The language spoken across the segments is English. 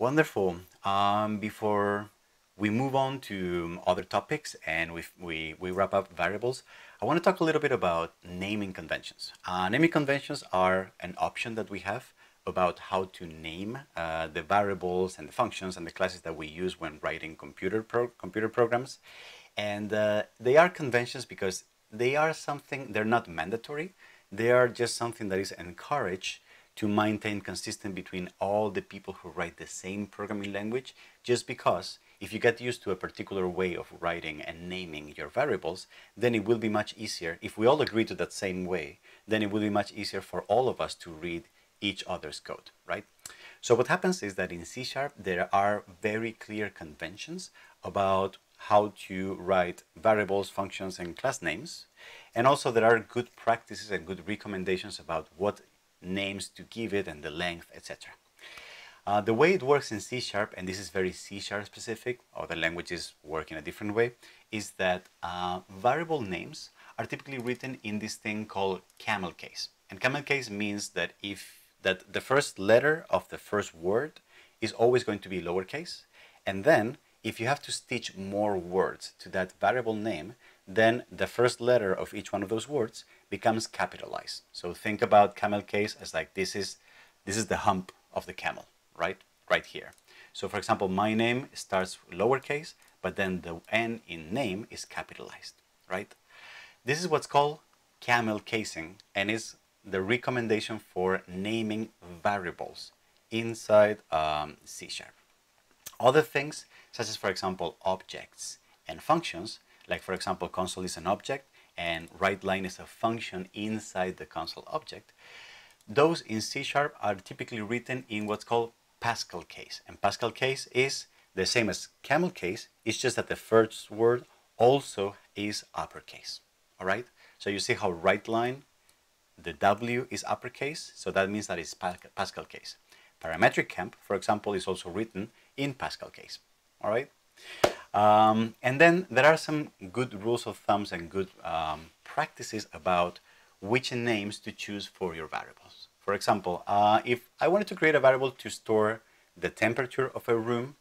Wonderful. Um, before we move on to other topics and we, we, we wrap up variables, I want to talk a little bit about naming conventions. Uh, naming conventions are an option that we have about how to name uh, the variables and the functions and the classes that we use when writing computer pro computer programs. And uh, they are conventions because they are something, they're not mandatory, they are just something that is encouraged to maintain consistent between all the people who write the same programming language just because if you get used to a particular way of writing and naming your variables, then it will be much easier. If we all agree to that same way, then it will be much easier for all of us to read each other's code, right? So what happens is that in C Sharp, there are very clear conventions about how to write variables, functions, and class names. And also there are good practices and good recommendations about what names to give it and the length, etc. Uh, the way it works in C Sharp, and this is very C Sharp specific, other languages work in a different way, is that uh, variable names are typically written in this thing called camel case. And camel case means that if that the first letter of the first word is always going to be lowercase, and then if you have to stitch more words to that variable name, then the first letter of each one of those words becomes capitalized. So think about camel case as like this is this is the hump of the camel, right? Right here. So for example, my name starts lowercase, but then the N in name is capitalized, right? This is what's called camel casing and is the recommendation for naming variables inside um, C Sharp. Other things, such as for example, objects and functions, like for example, console is an object and writeLine is a function inside the console object, those in C Sharp are typically written in what's called Pascal case. And Pascal case is the same as camel case, it's just that the first word also is uppercase. All right? So you see how writeLine, the W is uppercase, so that means that it's Pascal case. Parametric camp, for example, is also written in Pascal case. All right? Um, and then there are some good rules of thumbs and good um, practices about which names to choose for your variables. For example, uh, if I wanted to create a variable to store the temperature of a room,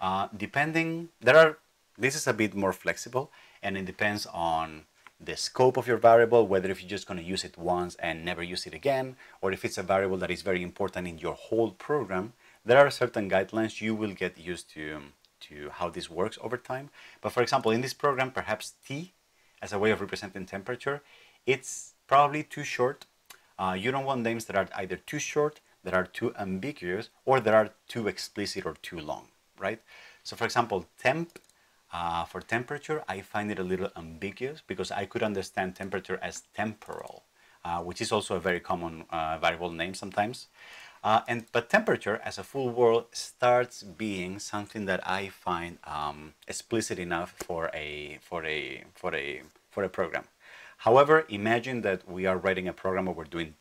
uh, depending, there are, this is a bit more flexible and it depends on the scope of your variable, whether if you're just going to use it once and never use it again, or if it's a variable that is very important in your whole program, there are certain guidelines you will get used to to how this works over time. But for example, in this program, perhaps T as a way of representing temperature, it's probably too short. Uh, you don't want names that are either too short, that are too ambiguous, or that are too explicit or too long, right? So for example, temp, uh, for temperature, I find it a little ambiguous because I could understand temperature as temporal, uh, which is also a very common uh, variable name sometimes. Uh, and but temperature as a full world starts being something that I find um, explicit enough for a for a for a for a program. However, imagine that we are writing a program where we're doing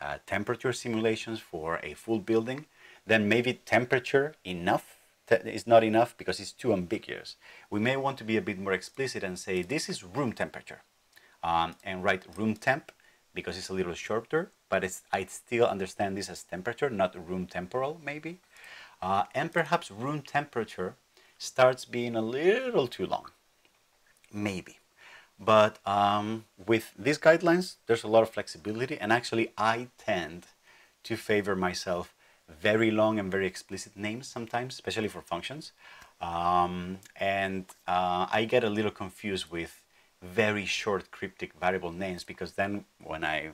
uh, temperature simulations for a full building. Then maybe temperature enough is not enough because it's too ambiguous. We may want to be a bit more explicit and say this is room temperature, um, and write room temp because it's a little shorter but it's, I still understand this as temperature, not room temporal maybe. Uh, and perhaps room temperature starts being a little too long, maybe. But um, with these guidelines, there's a lot of flexibility and actually I tend to favor myself very long and very explicit names sometimes, especially for functions. Um, and uh, I get a little confused with very short cryptic variable names because then when I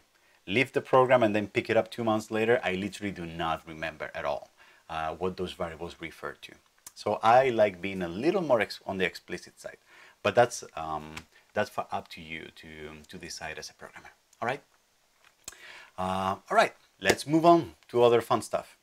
leave the program and then pick it up two months later, I literally do not remember at all uh, what those variables refer to. So I like being a little more on the explicit side, but that's um, that's for up to you to to decide as a programmer. All right. Uh, all right. Let's move on to other fun stuff.